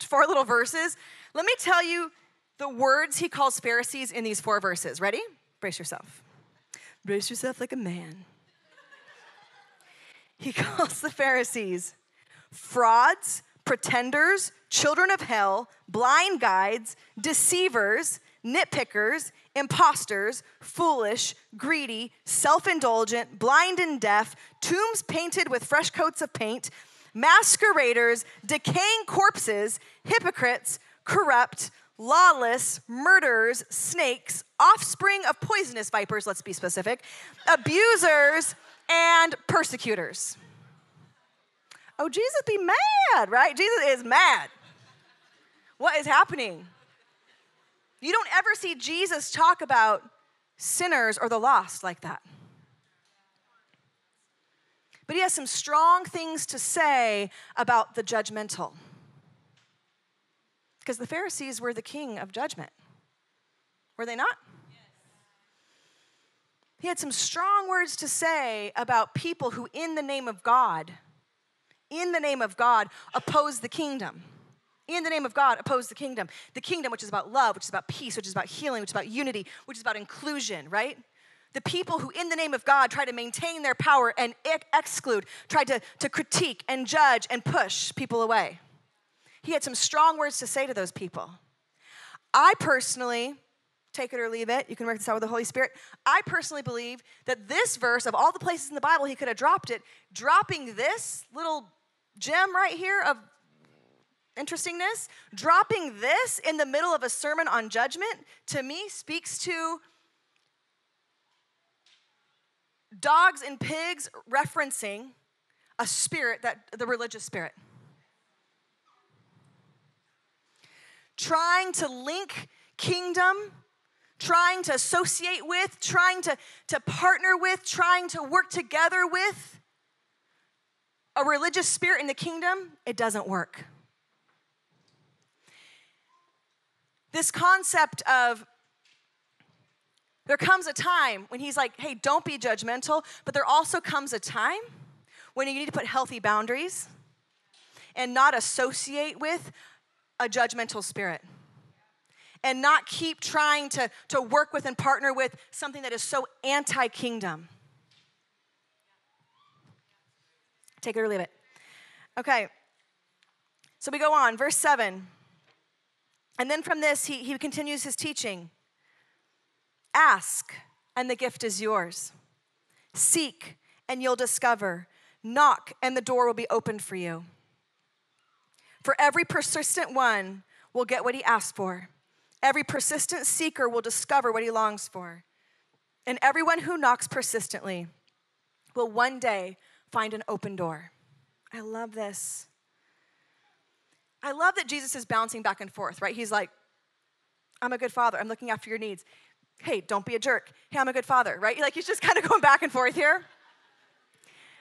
four little verses, let me tell you the words he calls Pharisees in these four verses. Ready? Brace yourself. Brace yourself like a man. He calls the Pharisees frauds, pretenders, children of hell, blind guides, deceivers, nitpickers, imposters, foolish, greedy, self indulgent, blind and deaf, tombs painted with fresh coats of paint, masqueraders, decaying corpses, hypocrites, corrupt, lawless, murderers, snakes, offspring of poisonous vipers, let's be specific, abusers, and persecutors. Oh, Jesus be mad, right? Jesus is mad. What is happening? You don't ever see Jesus talk about sinners or the lost like that. But he has some strong things to say about the judgmental. Because the Pharisees were the king of judgment. Were they not? He had some strong words to say about people who, in the name of God, in the name of God, oppose the kingdom. In the name of God, oppose the kingdom. The kingdom, which is about love, which is about peace, which is about healing, which is about unity, which is about inclusion, right? The people who, in the name of God, try to maintain their power and exclude, try to, to critique and judge and push people away. He had some strong words to say to those people. I personally, take it or leave it, you can out with the Holy Spirit. I personally believe that this verse, of all the places in the Bible he could have dropped it, dropping this little gem right here of interestingness, dropping this in the middle of a sermon on judgment to me speaks to dogs and pigs referencing a spirit that the religious spirit. Trying to link kingdom, trying to associate with, trying to, to partner with, trying to work together with a religious spirit in the kingdom, it doesn't work. This concept of there comes a time when he's like, hey, don't be judgmental, but there also comes a time when you need to put healthy boundaries and not associate with a judgmental spirit and not keep trying to, to work with and partner with something that is so anti kingdom. Take it or leave it. Okay, so we go on, verse 7. And then from this, he, he continues his teaching. Ask, and the gift is yours. Seek, and you'll discover. Knock, and the door will be opened for you. For every persistent one will get what he asks for. Every persistent seeker will discover what he longs for. And everyone who knocks persistently will one day find an open door. I love this. I love that Jesus is bouncing back and forth, right? He's like, I'm a good father. I'm looking after your needs hey, don't be a jerk. Hey, I'm a good father, right? Like he's just kind of going back and forth here.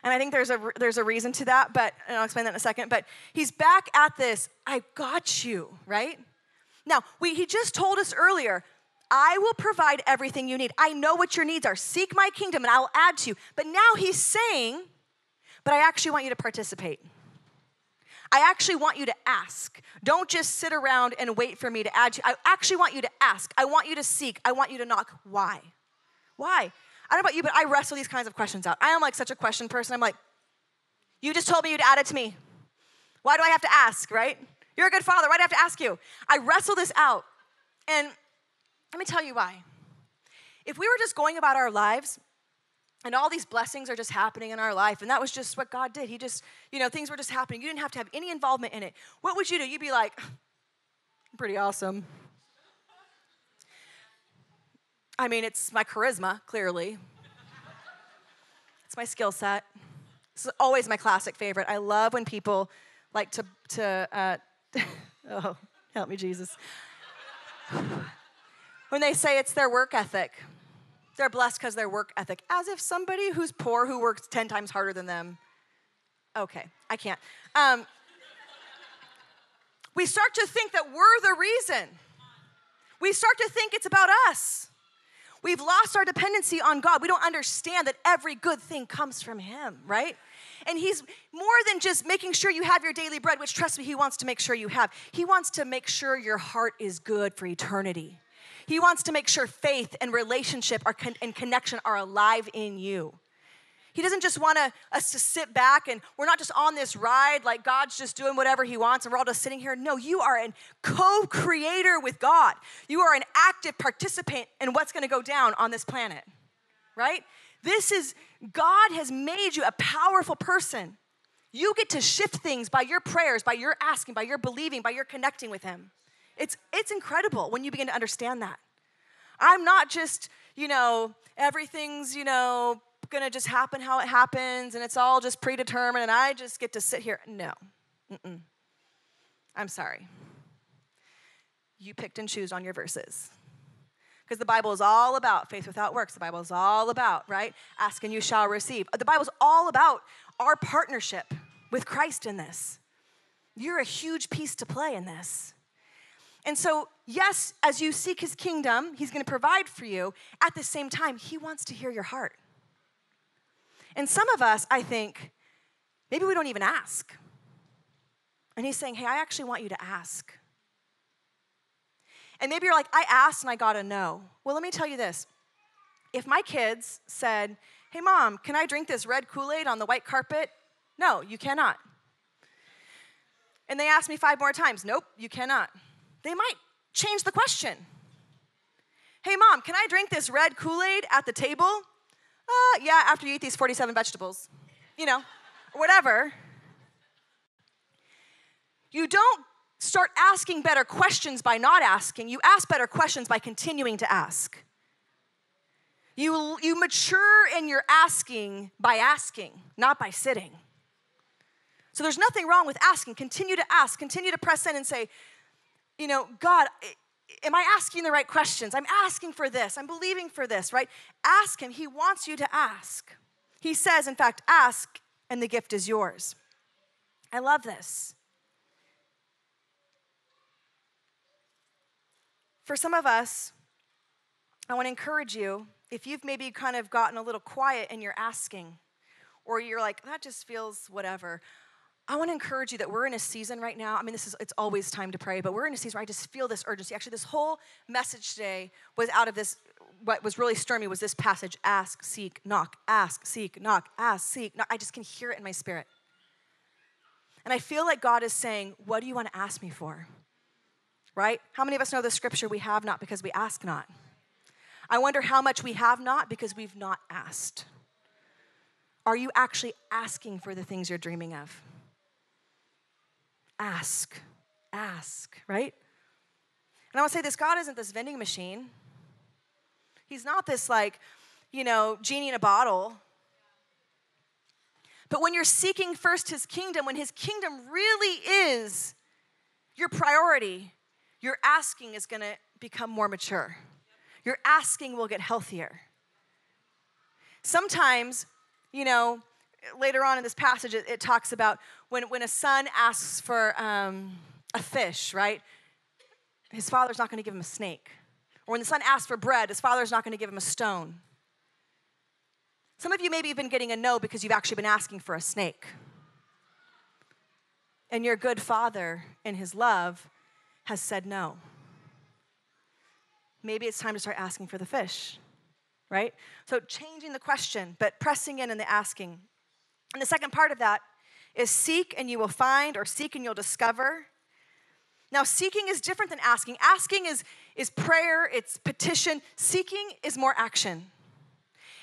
And I think there's a there's a reason to that, but and I'll explain that in a second. But he's back at this. I got you, right? Now, we, he just told us earlier, I will provide everything you need. I know what your needs are. Seek my kingdom and I will add to you. But now he's saying, but I actually want you to participate. I actually want you to ask. Don't just sit around and wait for me to add to you. I actually want you to ask. I want you to seek. I want you to knock. Why? Why? I don't know about you, but I wrestle these kinds of questions out. I am like such a question person. I'm like, you just told me you'd add it to me. Why do I have to ask, right? You're a good father. Why do I have to ask you? I wrestle this out. And let me tell you why. If we were just going about our lives and all these blessings are just happening in our life and that was just what god did he just you know things were just happening you didn't have to have any involvement in it what would you do you'd be like pretty awesome i mean it's my charisma clearly it's my skill set it's always my classic favorite i love when people like to to uh, oh help me jesus when they say it's their work ethic they're blessed because their work ethic, as if somebody who's poor who works 10 times harder than them. Okay, I can't. Um, we start to think that we're the reason. We start to think it's about us. We've lost our dependency on God. We don't understand that every good thing comes from Him, right? And He's more than just making sure you have your daily bread, which, trust me, He wants to make sure you have. He wants to make sure your heart is good for eternity. He wants to make sure faith and relationship are con- and connection are alive in you. He doesn't just want us to sit back and we're not just on this ride like God's just doing whatever He wants and we're all just sitting here. No, you are a co creator with God. You are an active participant in what's going to go down on this planet, right? This is, God has made you a powerful person. You get to shift things by your prayers, by your asking, by your believing, by your connecting with Him. It's, it's incredible when you begin to understand that. I'm not just, you know, everything's, you know, gonna just happen how it happens and it's all just predetermined and I just get to sit here. No. Mm-mm. I'm sorry. You picked and choose on your verses. Because the Bible is all about faith without works. The Bible is all about, right? Ask and you shall receive. The Bible is all about our partnership with Christ in this. You're a huge piece to play in this. And so, yes, as you seek his kingdom, he's going to provide for you. At the same time, he wants to hear your heart. And some of us, I think, maybe we don't even ask. And he's saying, hey, I actually want you to ask. And maybe you're like, I asked and I got a no. Well, let me tell you this. If my kids said, hey, mom, can I drink this red Kool Aid on the white carpet? No, you cannot. And they asked me five more times, nope, you cannot they might change the question. Hey, mom, can I drink this red Kool Aid at the table? Uh, yeah, after you eat these 47 vegetables, you know, whatever. You don't start asking better questions by not asking. You ask better questions by continuing to ask. You, you mature in your asking by asking, not by sitting. So there's nothing wrong with asking. Continue to ask, continue to press in and say, you know, God, am I asking the right questions? I'm asking for this, I'm believing for this, right? Ask Him. He wants you to ask. He says, in fact, ask and the gift is yours. I love this. For some of us, I want to encourage you if you've maybe kind of gotten a little quiet and you're asking, or you're like, that just feels whatever. I want to encourage you that we're in a season right now. I mean, this is it's always time to pray, but we're in a season where I just feel this urgency. Actually, this whole message today was out of this. What was really stirring me was this passage: ask, seek, knock, ask, seek, knock, ask, seek. Knock. I just can hear it in my spirit. And I feel like God is saying, What do you want to ask me for? Right? How many of us know the scripture, we have not because we ask not? I wonder how much we have not because we've not asked. Are you actually asking for the things you're dreaming of? Ask, ask, right? And I want to say this God isn't this vending machine. He's not this, like, you know, genie in a bottle. But when you're seeking first his kingdom, when his kingdom really is your priority, your asking is going to become more mature your asking will get healthier. Sometimes, you know, later on in this passage, it, it talks about when, when a son asks for um, a fish, right? His father's not going to give him a snake. Or when the son asks for bread, his father's not going to give him a stone. Some of you maybe have been getting a no because you've actually been asking for a snake. And your good father, in his love, has said no maybe it's time to start asking for the fish, right? So changing the question, but pressing in and the asking. And the second part of that is seek and you will find, or seek and you'll discover. Now, seeking is different than asking. Asking is, is prayer, it's petition. Seeking is more action.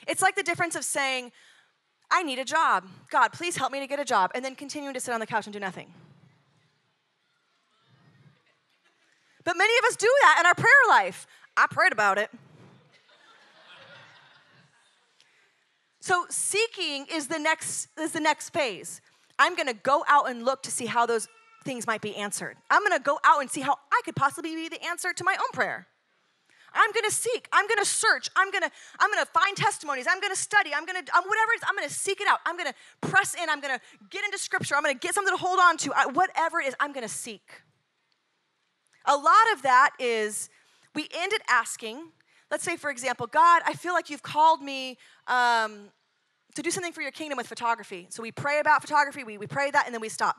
It's like the difference of saying, I need a job. God, please help me to get a job, and then continuing to sit on the couch and do nothing. But many of us do that in our prayer life. I prayed about it. So seeking is the next is the next phase. I'm going to go out and look to see how those things might be answered. I'm going to go out and see how I could possibly be the answer to my own prayer. I'm going to seek. I'm going to search. I'm going to I'm going to find testimonies. I'm going to study. I'm going to um, whatever it is. I'm going to seek it out. I'm going to press in. I'm going to get into scripture. I'm going to get something to hold on to. I, whatever it is, I'm going to seek. A lot of that is we ended asking, let's say, for example, God, I feel like you've called me um, to do something for your kingdom with photography. So we pray about photography, we, we pray that, and then we stop.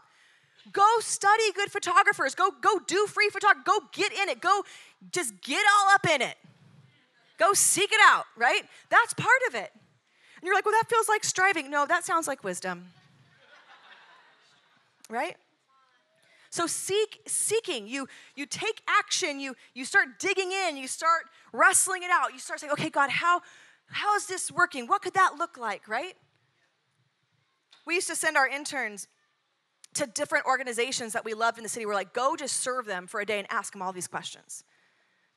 Go study good photographers. Go, go do free photography. Go get in it. Go just get all up in it. Go seek it out, right? That's part of it. And you're like, well, that feels like striving. No, that sounds like wisdom. Right? So seek seeking. You you take action. You you start digging in. You start wrestling it out. You start saying, "Okay, God, how how is this working? What could that look like?" Right? We used to send our interns to different organizations that we loved in the city. We're like, "Go just serve them for a day and ask them all these questions."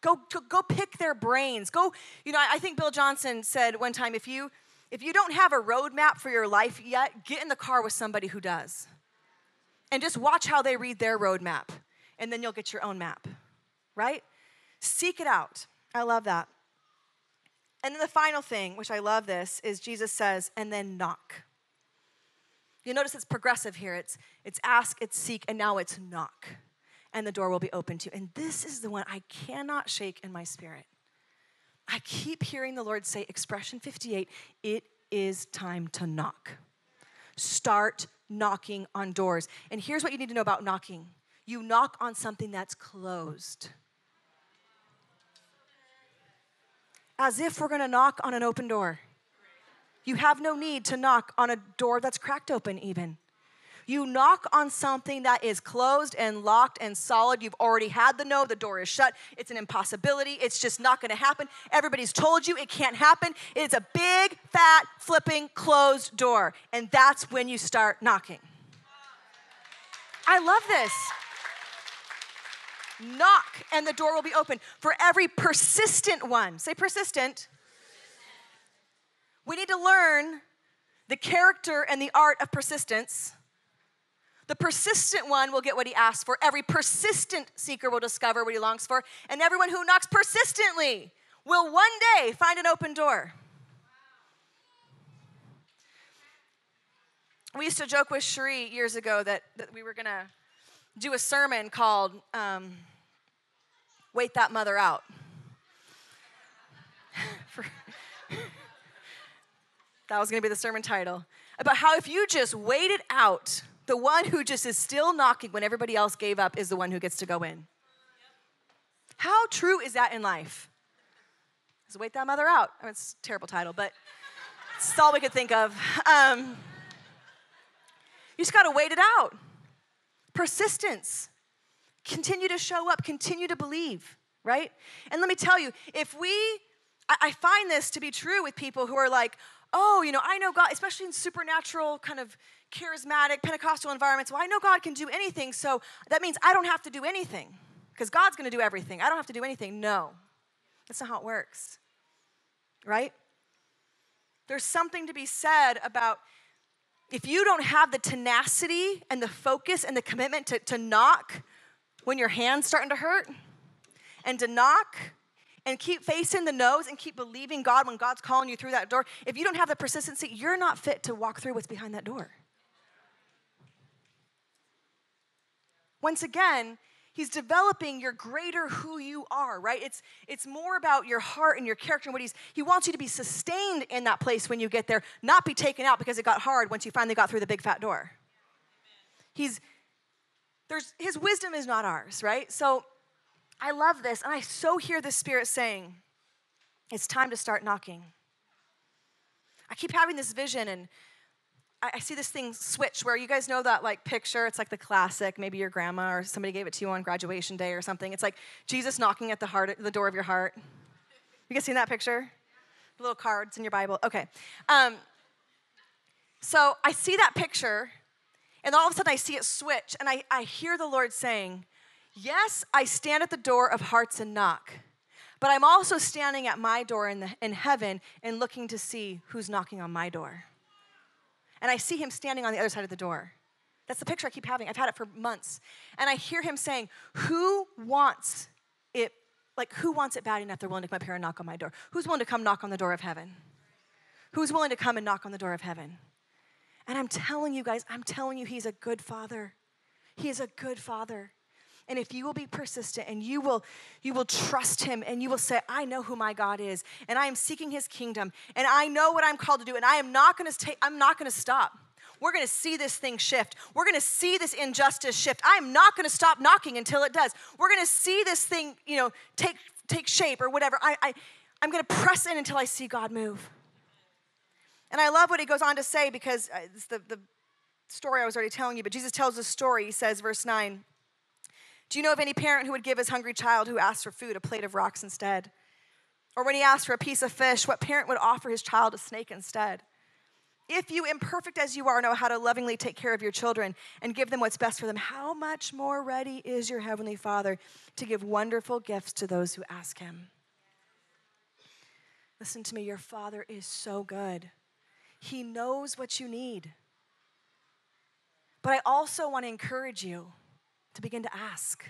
Go, go, go pick their brains. Go, you know, I think Bill Johnson said one time if you if you don't have a roadmap for your life yet, get in the car with somebody who does and just watch how they read their roadmap, and then you'll get your own map, right? Seek it out. I love that. And then the final thing, which I love this, is Jesus says, and then knock. You'll notice it's progressive here. It's, it's ask, it's seek, and now it's knock. And the door will be open to you. And this is the one I cannot shake in my spirit. I keep hearing the Lord say, Expression 58, it is time to knock. Start knocking on doors. And here's what you need to know about knocking you knock on something that's closed. As if we're gonna knock on an open door. You have no need to knock on a door that's cracked open, even. You knock on something that is closed and locked and solid. You've already had the no, the door is shut. It's an impossibility. It's just not going to happen. Everybody's told you it can't happen. It's a big, fat, flipping, closed door. And that's when you start knocking. I love this. Knock, and the door will be open. For every persistent one, say persistent. We need to learn the character and the art of persistence. The persistent one will get what he asks for. Every persistent seeker will discover what he longs for. And everyone who knocks persistently will one day find an open door. We used to joke with Cherie years ago that, that we were going to do a sermon called um, Wait That Mother Out. that was going to be the sermon title. About how if you just wait it out, the one who just is still knocking when everybody else gave up is the one who gets to go in. How true is that in life? So wait that mother out. I mean, it's a terrible title, but it's all we could think of. Um, you just got to wait it out. Persistence. Continue to show up, continue to believe, right? And let me tell you, if we, I, I find this to be true with people who are like, oh, you know, I know God, especially in supernatural kind of charismatic Pentecostal environments. Well, I know God can do anything, so that means I don't have to do anything because God's going to do everything. I don't have to do anything. No, that's not how it works, right? There's something to be said about if you don't have the tenacity and the focus and the commitment to, to knock when your hand's starting to hurt and to knock and keep facing the nose and keep believing God when God's calling you through that door, if you don't have the persistency, you're not fit to walk through what's behind that door. Once again, he's developing your greater who you are right? It's it's more about your heart and your character and what he's he wants you to be sustained in that place when you get there not be taken out because it got hard once you finally got through the big fat door. He's there's his wisdom is not ours right? So I love this, and I so hear the Spirit saying, it's time to start knocking. I keep having this vision, and I, see this thing switch where you guys know that like picture. It's like the classic. Maybe your grandma or somebody gave it to you on graduation day or something. It's like Jesus knocking at the heart, the door of your heart. You guys seen that picture? The little cards in your Bible. Okay. Um, so I see that picture, and all of a sudden I see it switch, and I, I hear the Lord saying, Yes, I stand at the door of hearts and knock, but I'm also standing at my door in, the, in heaven and looking to see who's knocking on my door. And I see him standing on the other side of the door. That's the picture I keep having. I've had it for months. And I hear him saying, Who wants it? Like, who wants it bad enough they're willing to come up here and knock on my door? Who's willing to come knock on the door of heaven? Who's willing to come and knock on the door of heaven? And I'm telling you guys, I'm telling you, he's a good father. He is a good father. And if you will be persistent and you will you will trust him and you will say, I know who my God is, and I am seeking his kingdom, and I know what I'm called to do, and I am not gonna take, I'm not gonna stop. We're gonna see this thing shift. We're gonna see this injustice shift. I am not gonna stop knocking until it does. We're gonna see this thing, you know, take take shape or whatever. I, I I'm gonna press in until I see God move. And I love what he goes on to say because uh, it's the, the story I was already telling you, but Jesus tells a story. He says, verse 9, do you know of any parent who would give his hungry child who asks for food a plate of rocks instead? Or when he asks for a piece of fish, what parent would offer his child a snake instead? If you, imperfect as you are, know how to lovingly take care of your children and give them what's best for them, how much more ready is your Heavenly Father to give wonderful gifts to those who ask Him? Listen to me, your Father is so good. He knows what you need. But I also want to encourage you to begin to ask,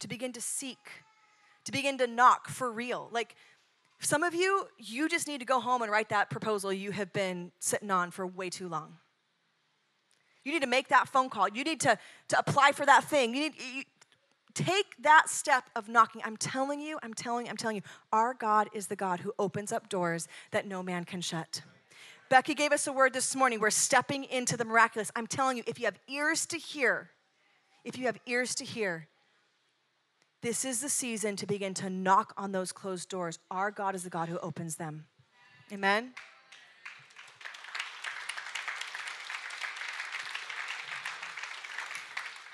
to begin to seek, to begin to knock for real. Like some of you, you just need to go home and write that proposal you have been sitting on for way too long. You need to make that phone call. You need to, to apply for that thing. You need you, take that step of knocking. I'm telling you, I'm telling you, I'm telling you, our God is the God who opens up doors that no man can shut. Becky gave us a word this morning. We're stepping into the miraculous. I'm telling you, if you have ears to hear, if you have ears to hear, this is the season to begin to knock on those closed doors. Our God is the God who opens them. Amen.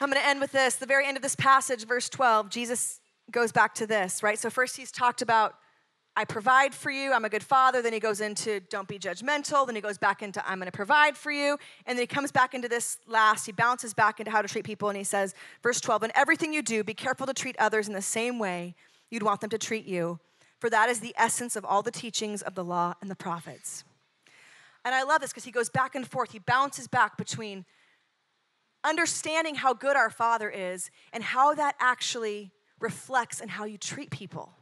I'm going to end with this. The very end of this passage, verse 12, Jesus goes back to this, right? So, first, he's talked about I provide for you, I'm a good father. Then he goes into don't be judgmental. Then he goes back into I'm going to provide for you. And then he comes back into this last, he bounces back into how to treat people. And he says, verse 12, in everything you do, be careful to treat others in the same way you'd want them to treat you, for that is the essence of all the teachings of the law and the prophets. And I love this because he goes back and forth. He bounces back between understanding how good our Father is and how that actually reflects in how you treat people.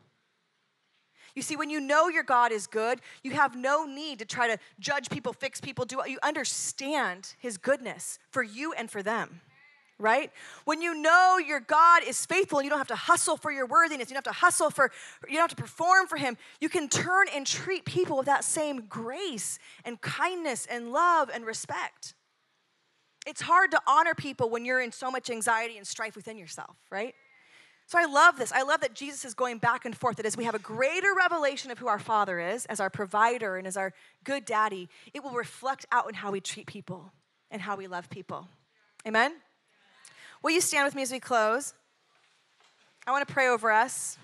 You see, when you know your God is good, you have no need to try to judge people, fix people, do you understand his goodness for you and for them. Right? When you know your God is faithful and you don't have to hustle for your worthiness, you don't have to hustle for, you don't have to perform for Him, you can turn and treat people with that same grace and kindness and love and respect. It's hard to honor people when you're in so much anxiety and strife within yourself, right? So I love this. I love that Jesus is going back and forth. That as we have a greater revelation of who our Father is, as our provider and as our good daddy, it will reflect out in how we treat people and how we love people. Amen? Will you stand with me as we close? I want to pray over us.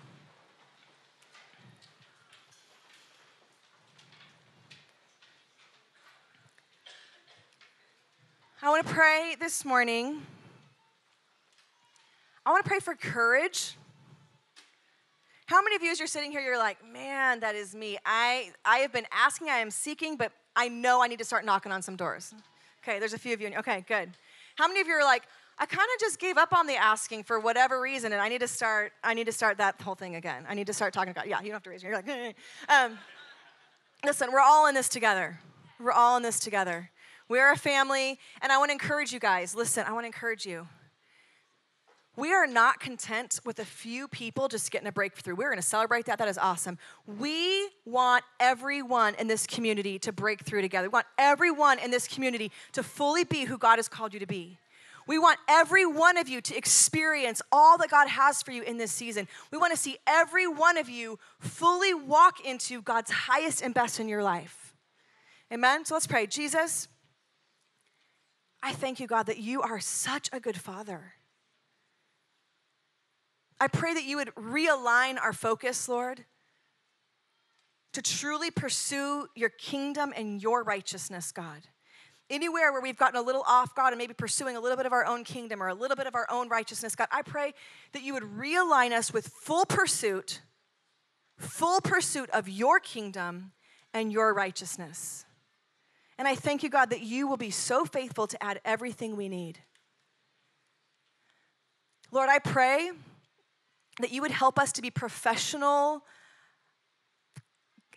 I want to pray this morning I want to pray for courage. How many of you, as you're sitting here, you're like, man, that is me. I, I have been asking, I am seeking, but I know I need to start knocking on some doors. Okay, there's a few of you. Okay, good. How many of you are like, I kind of just gave up on the asking for whatever reason, and I need to start. I need to start that whole thing again. I need to start talking about. Yeah, you don't have to raise your. You're like, um, listen, we're all in this together. We're all in this together. We're a family, and I want to encourage you guys. Listen, I want to encourage you. We are not content with a few people just getting a breakthrough. We're going to celebrate that. That is awesome. We want everyone in this community to break through together. We want everyone in this community to fully be who God has called you to be. We want every one of you to experience all that God has for you in this season. We want to see every one of you fully walk into God's highest and best in your life. Amen? So let's pray. Jesus, I thank you, God, that you are such a good father. I pray that you would realign our focus, Lord, to truly pursue your kingdom and your righteousness, God. Anywhere where we've gotten a little off, God, and maybe pursuing a little bit of our own kingdom or a little bit of our own righteousness, God, I pray that you would realign us with full pursuit, full pursuit of your kingdom and your righteousness. And I thank you, God, that you will be so faithful to add everything we need. Lord, I pray that you would help us to be professional.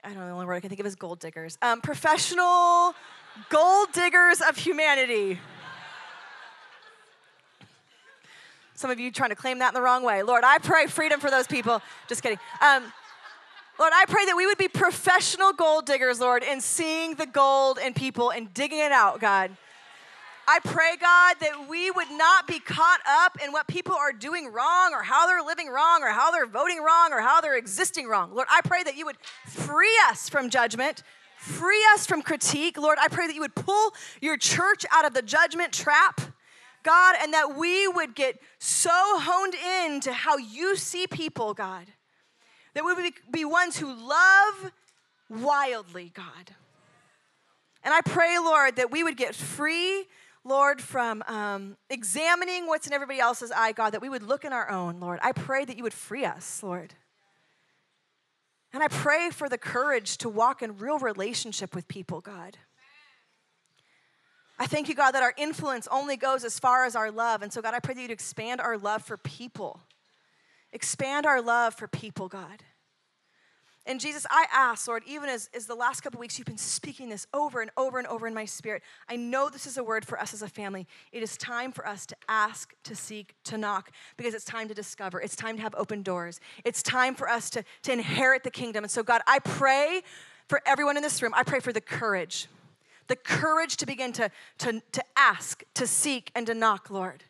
I don't know, the only word I can think of is gold diggers. Um, professional gold diggers of humanity. Some of you trying to claim that in the wrong way. Lord, I pray freedom for those people. Just kidding. Um, Lord, I pray that we would be professional gold diggers, Lord, in seeing the gold in people and digging it out, God. I pray, God, that we would not be caught up in what people are doing wrong or how they're living wrong or how they're voting wrong or how they're existing wrong. Lord, I pray that you would free us from judgment, free us from critique. Lord, I pray that you would pull your church out of the judgment trap. God, and that we would get so honed in to how you see people, God, that we would be ones who love wildly, God. And I pray, Lord, that we would get free Lord, from um, examining what's in everybody else's eye, God, that we would look in our own, Lord. I pray that you would free us, Lord. And I pray for the courage to walk in real relationship with people, God. I thank you, God, that our influence only goes as far as our love. And so, God, I pray that you'd expand our love for people. Expand our love for people, God. And Jesus, I ask, Lord, even as, as the last couple weeks you've been speaking this over and over and over in my spirit, I know this is a word for us as a family. It is time for us to ask, to seek, to knock, because it's time to discover. It's time to have open doors. It's time for us to, to inherit the kingdom. And so, God, I pray for everyone in this room, I pray for the courage, the courage to begin to, to, to ask, to seek, and to knock, Lord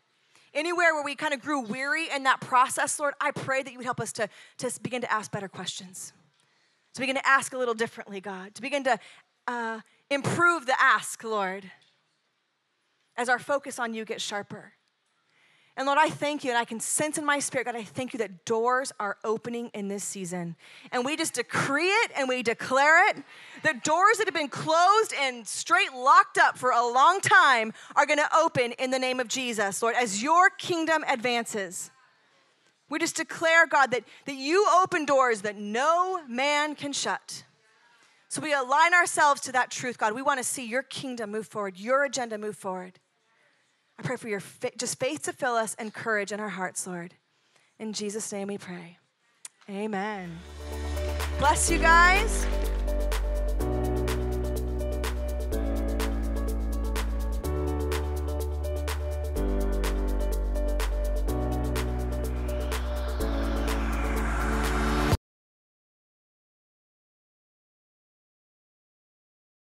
anywhere where we kind of grew weary in that process, Lord, I pray that you would help us to, to begin to ask better questions to begin to ask a little differently, God, to begin to uh, improve the ask, Lord, as our focus on you gets sharper. And Lord, I thank you, and I can sense in my spirit, God, I thank you that doors are opening in this season. And we just decree it and we declare it. The doors that have been closed and straight locked up for a long time are gonna open in the name of Jesus, Lord, as your kingdom advances. We just declare, God, that, that you open doors that no man can shut. So we align ourselves to that truth, God. We wanna see your kingdom move forward, your agenda move forward. I pray for your fa- just faith to fill us and courage in our hearts, Lord. In Jesus' name we pray. Amen. Bless you guys.